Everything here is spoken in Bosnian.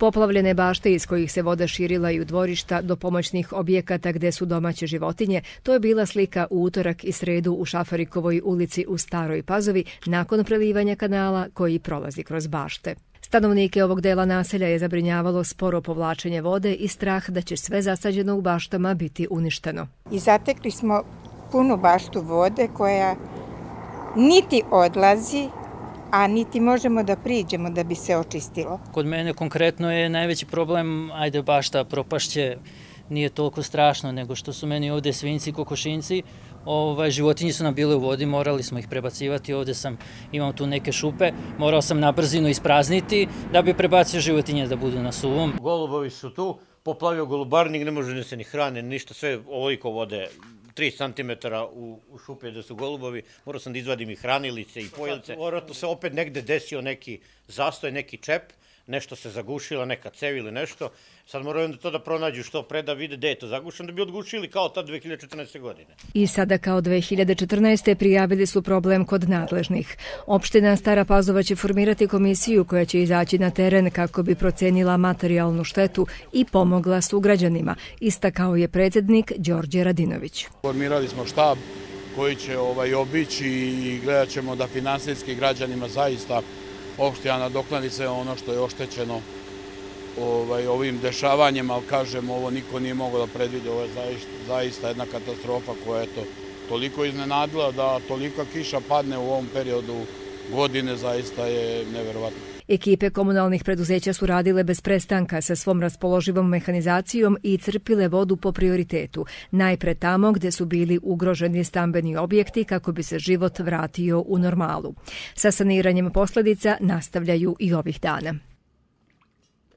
Poplavljene bašte iz kojih se voda širila i u dvorišta do pomoćnih objekata gde su domaće životinje, to je bila slika u utorak i sredu u Šafarikovoj ulici u Staroj Pazovi nakon prelivanja kanala koji prolazi kroz bašte. Stanovnike ovog dela naselja je zabrinjavalo sporo povlačenje vode i strah da će sve zasađeno u baštama biti uništeno. I zatekli smo punu baštu vode koja niti odlazi, a niti možemo da priđemo da bi se očistilo. Kod mene konkretno je najveći problem, ajde bašta propašće, nije toliko strašno nego što su meni ovde svinci i kokošinci. Ovaj, životinji su nam bile u vodi, morali smo ih prebacivati, ovde sam, imam tu neke šupe, morao sam na brzinu isprazniti da bi prebacio životinje da budu na suvom. Golubovi su tu, poplavio golubarnik, ne može ne se ni hrane, ništa, sve ovoliko vode 3 cm u, u šupe da su golubovi, morao sam da izvadim i hranilice i pojelice. Vjerojatno se opet negde desio neki zastoj, neki čep, nešto se zagušila, neka cev ili nešto. Sad moraju onda to da pronađu što pre da vide gde je to zagušeno, da bi odgušili kao ta 2014. godine. I sada kao 2014. prijavili su problem kod nadležnih. Opština Stara Pazova će formirati komisiju koja će izaći na teren kako bi procenila materijalnu štetu i pomogla su građanima, istakao je predsjednik Đorđe Radinović. Formirali smo štab koji će ovaj obići i gledat ćemo da finansijski građanima zaista opština nadoknadi se ono što je oštećeno ovaj, ovim dešavanjem, ali kažem, ovo niko nije mogo da predvide, ovo je zaista jedna katastrofa koja je to toliko iznenadila da tolika kiša padne u ovom periodu godine, zaista je neverovatno. Ekipe komunalnih preduzeća su radile bez prestanka sa svom raspoloživom mehanizacijom i crpile vodu po prioritetu, najpre tamo gde su bili ugroženi stambeni objekti kako bi se život vratio u normalu. Sa saniranjem posljedica nastavljaju i ovih dana.